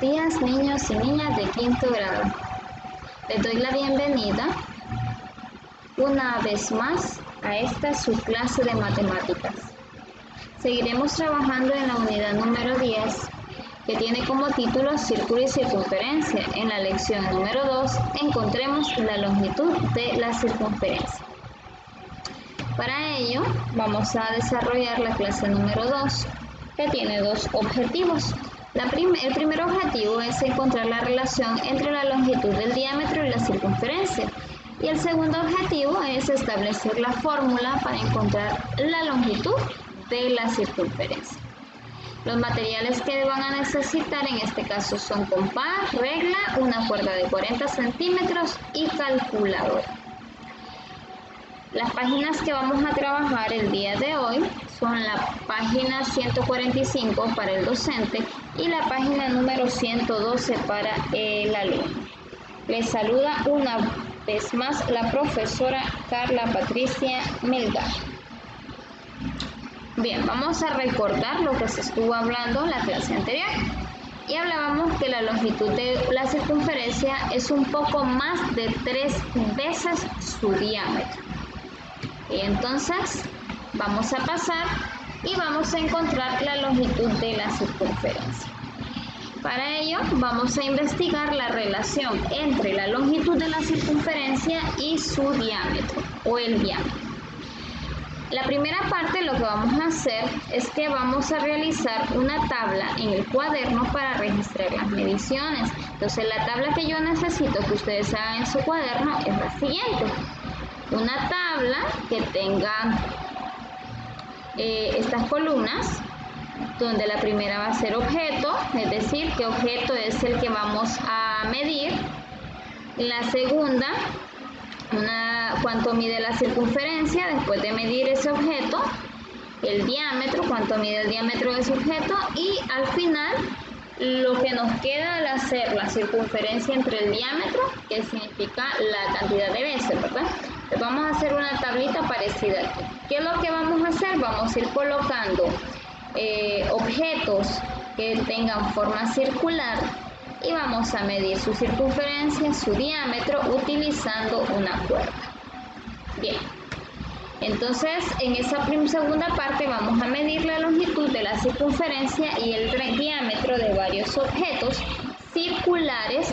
días niños y niñas de quinto grado. Les doy la bienvenida una vez más a esta su clase de matemáticas. Seguiremos trabajando en la unidad número 10 que tiene como título Círculo y circunferencia. En la lección número 2 encontremos la longitud de la circunferencia. Para ello vamos a desarrollar la clase número 2 que tiene dos objetivos el primer objetivo es encontrar la relación entre la longitud del diámetro y la circunferencia. Y el segundo objetivo es establecer la fórmula para encontrar la longitud de la circunferencia. Los materiales que van a necesitar en este caso son compás, regla, una cuerda de 40 centímetros y calculadora. Las páginas que vamos a trabajar el día de hoy son la página 145 para el docente y la página número 112 para el alumno. Les saluda una vez más la profesora Carla Patricia Melgar. Bien, vamos a recordar lo que se estuvo hablando en la clase anterior. Y hablábamos que la longitud de la circunferencia es un poco más de tres veces su diámetro. Y entonces Vamos a pasar y vamos a encontrar la longitud de la circunferencia. Para ello vamos a investigar la relación entre la longitud de la circunferencia y su diámetro o el diámetro. La primera parte lo que vamos a hacer es que vamos a realizar una tabla en el cuaderno para registrar las mediciones. Entonces la tabla que yo necesito que ustedes hagan en su cuaderno es la siguiente. Una tabla que tenga eh, estas columnas donde la primera va a ser objeto, es decir, qué objeto es el que vamos a medir. La segunda, cuánto mide la circunferencia después de medir ese objeto, el diámetro, cuánto mide el diámetro de ese objeto y al final lo que nos queda al hacer la circunferencia entre el diámetro, que significa la cantidad de veces, ¿verdad? Vamos a hacer una tablita parecida aquí. ¿Qué es lo que vamos a hacer? Vamos a ir colocando eh, objetos que tengan forma circular y vamos a medir su circunferencia, su diámetro utilizando una cuerda. Bien, entonces en esa segunda parte vamos a medir la longitud de la circunferencia y el diámetro de varios objetos circulares.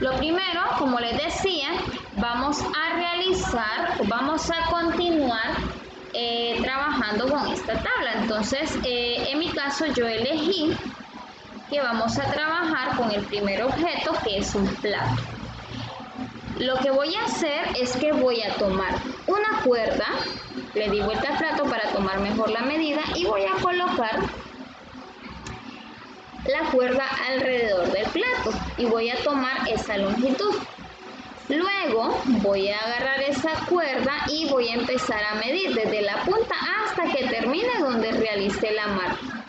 Lo primero, como les decía, vamos a realizar, vamos a continuar eh, trabajando con esta tabla. Entonces, eh, en mi caso yo elegí que vamos a trabajar con el primer objeto que es un plato. Lo que voy a hacer es que voy a tomar una cuerda, le di vuelta al plato para tomar mejor la medida y voy a colocar la cuerda alrededor del plato y voy a tomar esa longitud. Luego voy a agarrar esa cuerda y voy a empezar a medir desde la punta hasta que termine donde realicé la marca.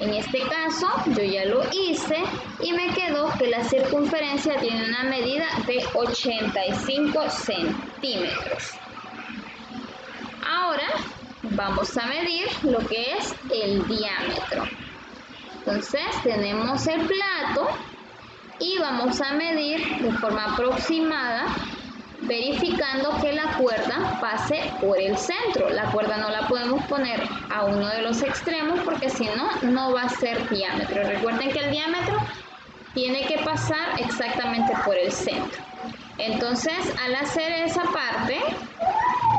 En este caso yo ya lo hice y me quedó que la circunferencia tiene una medida de 85 centímetros. Ahora vamos a medir lo que es el diámetro. Entonces tenemos el plato y vamos a medir de forma aproximada verificando que la cuerda pase por el centro. La cuerda no la podemos poner a uno de los extremos porque si no, no va a ser diámetro. Recuerden que el diámetro tiene que pasar exactamente por el centro. Entonces, al hacer esa parte,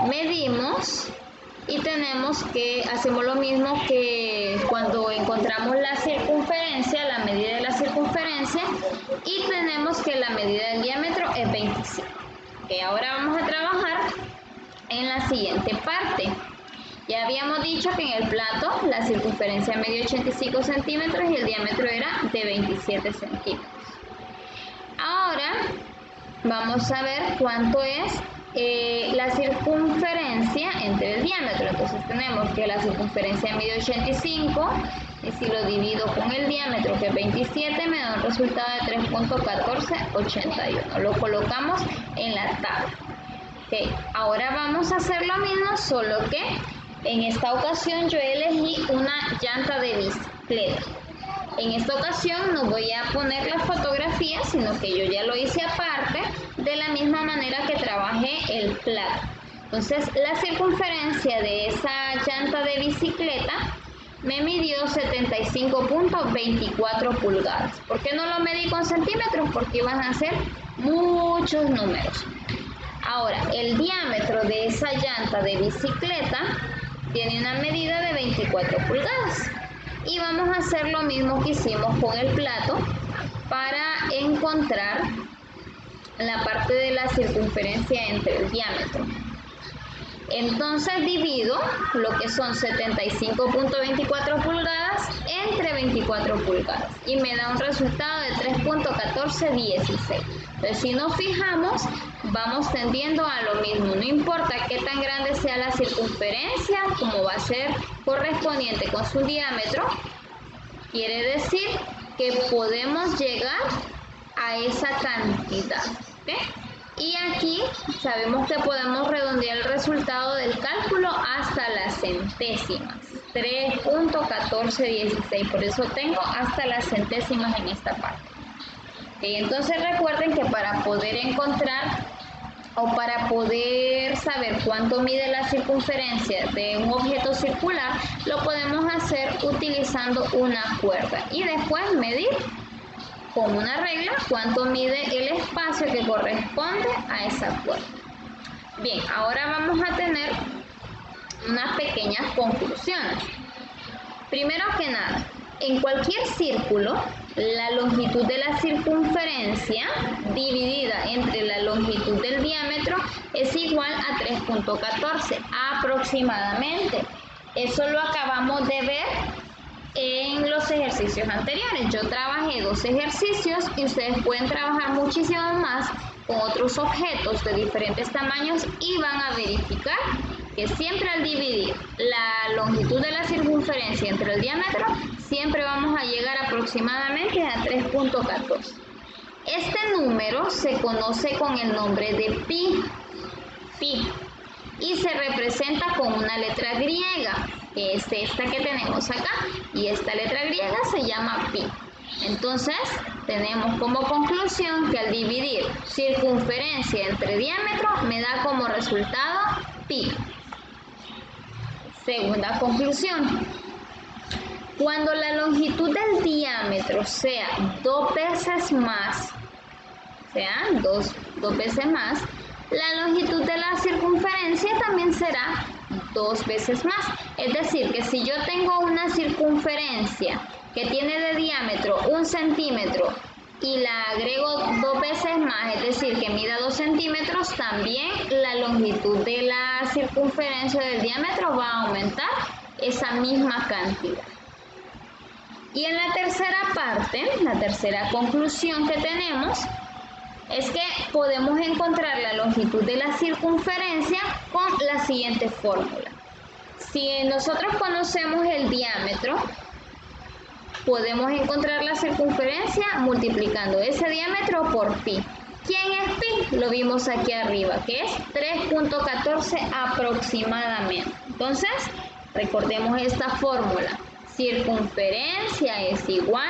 medimos y tenemos que hacemos lo mismo que cuando encontramos la circunferencia, la medida de la circunferencia y tenemos que la medida del diámetro es 25. ahora vamos a trabajar en la siguiente parte. Ya habíamos dicho que en el plato la circunferencia medía 85 centímetros y el diámetro era de 27 centímetros. Ahora vamos a ver cuánto es eh, la circunferencia entre el diámetro. Entonces tenemos que la circunferencia mide 85 y si lo divido con el diámetro que es 27 me da un resultado de 3.1481. Lo colocamos en la tabla. Ahora vamos a hacer lo mismo, solo que en esta ocasión yo elegí una llanta de bicicleta. En esta ocasión no voy a poner la fotografía, sino que yo ya lo hice aparte, de la misma manera que trabajé el plato. Entonces, la circunferencia de esa llanta de bicicleta me midió 75.24 pulgadas. ¿Por qué no lo medí con centímetros? Porque iban a ser muchos números. Ahora, el diámetro de esa llanta de bicicleta tiene una medida de 24 pulgadas. Y vamos a hacer lo mismo que hicimos con el plato para encontrar la parte de la circunferencia entre el diámetro. Entonces divido lo que son 75.24 pulgadas entre 24 pulgadas y me da un resultado de 3.1416. Entonces si nos fijamos, vamos tendiendo a lo mismo. No importa qué tan grande sea la circunferencia, como va a ser correspondiente con su diámetro, quiere decir que podemos llegar a esa cantidad. Y aquí sabemos que podemos redondear el resultado del cálculo hasta las centésimas. 3.1416, por eso tengo hasta las centésimas en esta parte. entonces recuerden que para poder encontrar o para poder saber cuánto mide la circunferencia de un objeto circular, lo podemos hacer utilizando una cuerda y después medir con una regla cuánto mide el espacio que corresponde a esa cuerda. Bien, ahora vamos a tener unas pequeñas conclusiones. Primero que nada, en cualquier círculo, la longitud de la circunferencia dividida entre la longitud del diámetro es igual a 3.14 aproximadamente. Eso lo acabamos de ver en los ejercicios anteriores. Yo trabajé dos ejercicios y ustedes pueden trabajar muchísimo más con otros objetos de diferentes tamaños y van a verificar que siempre al dividir la longitud de la circunferencia entre el diámetro, siempre vamos a llegar aproximadamente a 3.14. Este número se conoce con el nombre de pi, pi, y se representa con una letra griega que es esta que tenemos acá, y esta letra griega se llama pi. Entonces, tenemos como conclusión que al dividir circunferencia entre diámetro me da como resultado pi. Segunda conclusión. Cuando la longitud del diámetro sea dos veces más, sea dos, dos veces más, la longitud de la circunferencia también será dos veces más. Es decir, que si yo tengo una circunferencia que tiene de diámetro un centímetro y la agrego dos veces más, es decir, que mida dos centímetros, también la longitud de la circunferencia del diámetro va a aumentar esa misma cantidad. Y en la tercera parte, la tercera conclusión que tenemos, es que podemos encontrar la longitud de la circunferencia con la siguiente fórmula. Si nosotros conocemos el diámetro, podemos encontrar la circunferencia multiplicando ese diámetro por pi. ¿Quién es pi? Lo vimos aquí arriba, que es 3.14 aproximadamente. Entonces, recordemos esta fórmula. Circunferencia es igual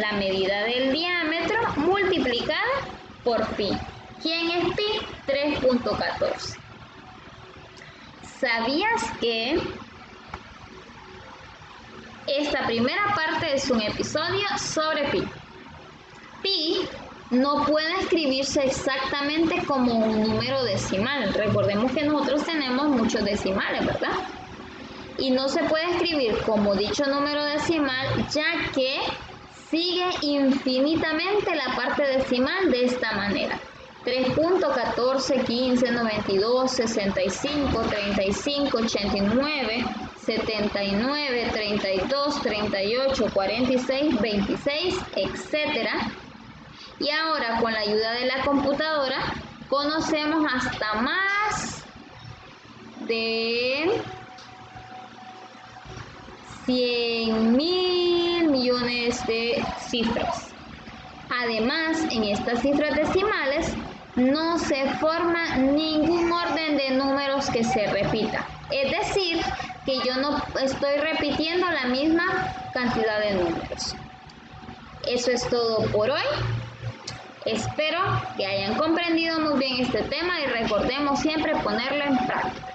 la medida del diámetro multiplicada por pi. ¿Quién es pi? 3.14. ¿Sabías que esta primera parte es un episodio sobre pi? Pi no puede escribirse exactamente como un número decimal. Recordemos que nosotros tenemos muchos decimales, ¿verdad? Y no se puede escribir como dicho número decimal ya que sigue infinitamente la parte decimal de esta manera. 3.14, 15, 92, 65, 35, 89, 79, 32, 38, 46, 26, etc. Y ahora con la ayuda de la computadora conocemos hasta más de 100 mil de cifras. Además, en estas cifras decimales no se forma ningún orden de números que se repita. Es decir, que yo no estoy repitiendo la misma cantidad de números. Eso es todo por hoy. Espero que hayan comprendido muy bien este tema y recordemos siempre ponerlo en práctica.